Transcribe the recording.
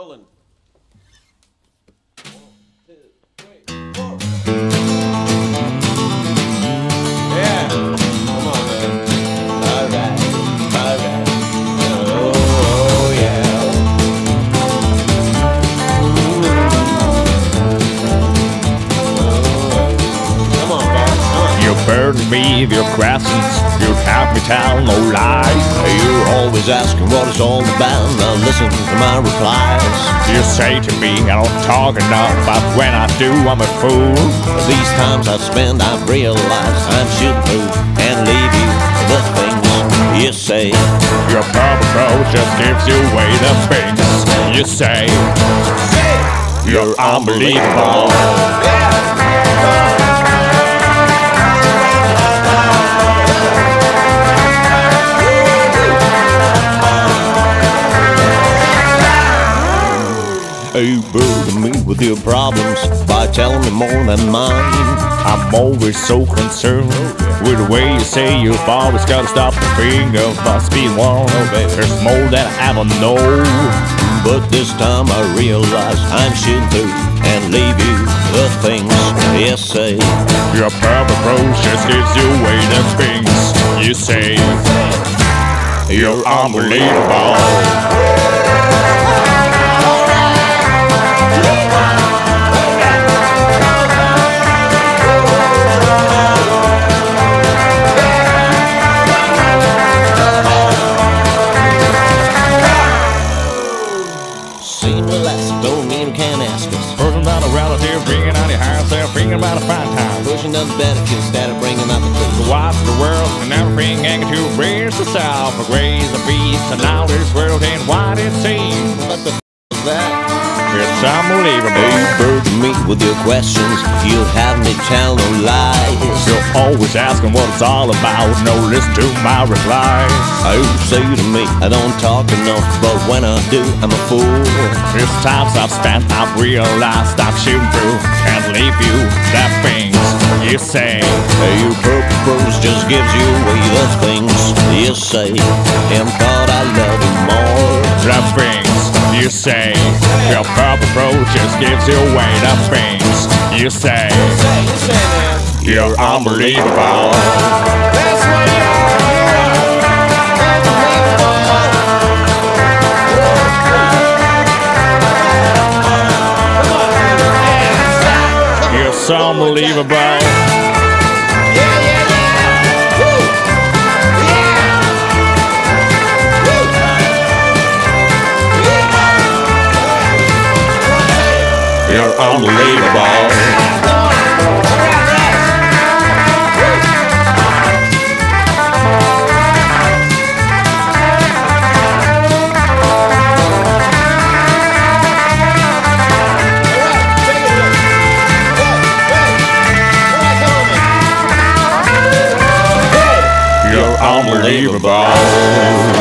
rolling. You burden me with your questions, you have me tell no lies. You're always asking what it's all about. Now listen to my replies. You say to me I don't talk enough, but when I do, I'm a fool. These times I spend, I've realized I'm shooting through and leave you the things you say. Your purple approach just gives you away the things you say. You're unbelievable. You burden me with your problems by telling me more than mine. I'm always so concerned with the way you say you've always gotta stop the of us being one. There's more than I know. But this time I realize I'm shooting through and leave you the things you say. Your approach just gives you away the things you say. You're unbelievable. You can't ask us. Person about a relative bringing out your house, they're thinking about a fine time. Pushing up benefits instead of bringing out the truth. Watch the world and everything ain't to raise the south, for graze the beast, and now this world ain't what it seems. What the f is that? It's unbelievable. You burden me with your questions. You have me tell no lies. You're always asking what it's all about, no listen to my replies. You say to me, I don't talk enough, but when I do, I'm a fool. This times I've spent, I've realized I'm shooting through, can't leave you the things you say. Your purpose just gives you away the things you say. And thought I love you more. The things you say. Your purple approach just gives you away the things you say. You're unbelievable. That's what you You're so unbelievable. You're unbelievable. Unbelievable.